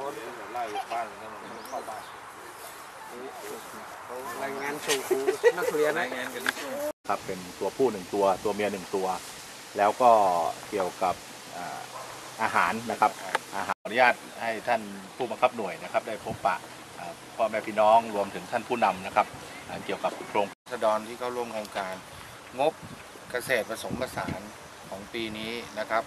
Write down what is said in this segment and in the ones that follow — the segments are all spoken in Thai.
คนไล่บ้านแล้วมันเข้าบ้านรายงานส่ครูนักเรียนนะครับเป็นตัวผู้หนึ่งตัวตัวเมียหนึ่งตัว แล้วก็เกี่ยวกับอาหารนะครับอาหารอนุญาตให้ท่านผู้บังคับหน่วยนะครับ ได้พบปะพ่อแม่พี่น้องรวมถึงท่านผู้นำนะครับเกี่ยวกับโครงรัษฎรที่เข้าร่วมโครงการ งบเกษตรผสมผสานของปีนี้นะครับ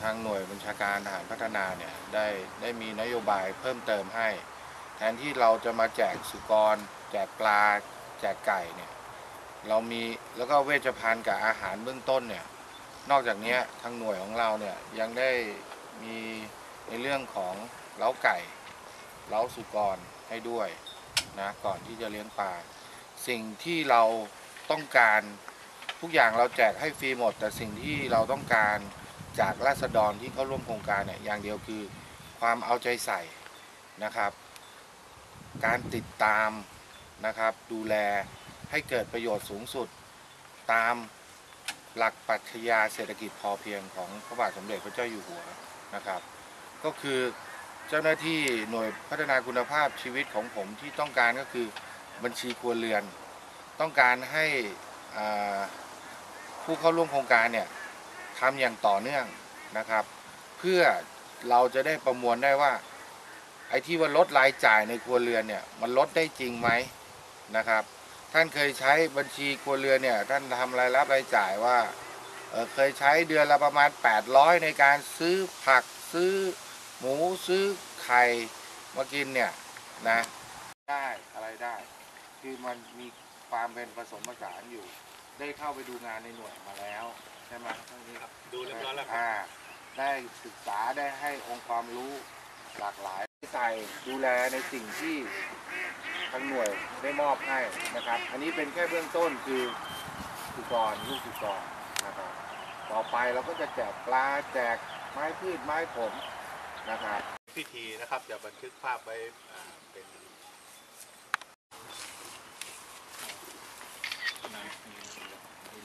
ทางหน่วยบัญชาการทหารพัฒนาเนี่ยได้ได้มีนโยบายเพิ่มเติมให้ แทนที่เราจะมาแจกสุกร แจกปลา แจกไก่เนี่ยเรามีแล้วก็เวชภัณฑ์กับอาหารเบื้องต้นเนี่ยนอกจากนี้ทางหน่วยของเราเนี่ยยังได้มีในเรื่องของเล้าไก่เล้าสุกรให้ด้วยนะก่อนที่จะเลี้ยงปลาสิ่งที่เราต้องการทุกอย่างเราแจกให้ฟรีหมด แต่สิ่งที่เราต้องการ จากราษฎรที่เข้าร่วมโครงการเนี่ยอย่างเดียวคือความเอาใจใส่นะครับ การติดตามนะครับดูแลให้เกิดประโยชน์สูงสุดตามหลักปรัชญาเศรษฐกิจพอเพียงของพระบาทสมเด็จพระเจ้าอยู่หัวนะครับ ก็คือเจ้าหน้าที่หน่วยพัฒนาคุณภาพชีวิตของผมที่ต้องการก็คือบัญชีครัวเรือน ต้องการให้ผู้เข้าร่วมโครงการเนี่ย ทำอย่างต่อเนื่องนะครับ เพื่อเราจะได้ประมวลได้ว่า ไอ้ที่ว่าลดรายจ่ายในครัวเรือนเนี่ยมันลดได้จริงไหมนะครับ ท่านเคยใช้บัญชีครัวเรือนเนี่ยท่านทำรายรับรายจ่ายว่าเเคยใช้เดือนละประมาณ 800 ในการซื้อผักซื้อหมูซื้อไข่มากินเนี่ยนะได้อะไรได้คือมันมีความเป็นผสมผสานอยู่ ได้เข้าไปดูงานในหน่วยมาแล้ว ใช่ไหมท่านนี้ดูเรียบร้อยแล้วอ่าได้ศึกษาได้ให้องค์ความรู้หลากหลายใส่ดูแลในสิ่งที่ทางหน่วยได้มอบให้นะครับ อันนี้เป็นแค่เบื้องต้นคือสุกรลูกสุกรนะครับต่อไปเราก็จะแจกปลาแจกไม้พืชไม้ผลนะครับ พิธีนะครับจะบันทึกภาพไว้อ่า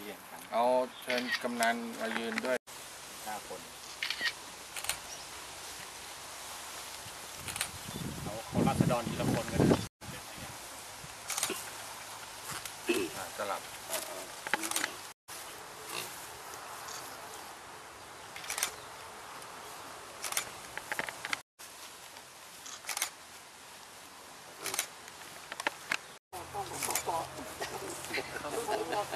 เป็นเอาเชิญกำนันมายืนด้วยห้าคนเขาเขาราษฎรทีละคนกันนะอ่าสลับ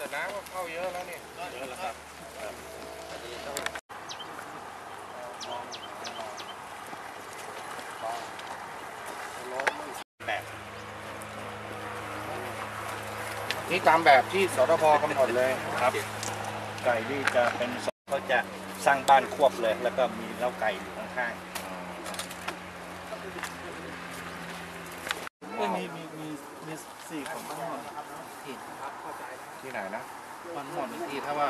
แต่น้ำก็เข้าเยอะแล้วนี่เยอะแล้วครับแบบนี่ตามแบบที่สทพกำหนดเลยครับ ไก่นี่จะเป็นเขาจะสร้างบ้านควบเลย แล้วก็มีเล้าไก่อยู่ข้างก็มีมีมีมีสี่ของบ้านหม่อน ที่ไหน นะบ้านหม่อนที่ถ้าว่า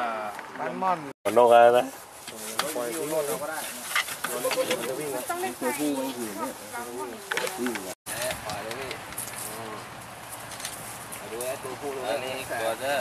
บ้านม่อนโลกอะไรนะปล่อยทิ้งเราก็ได้อันนี้ตัวเด้อ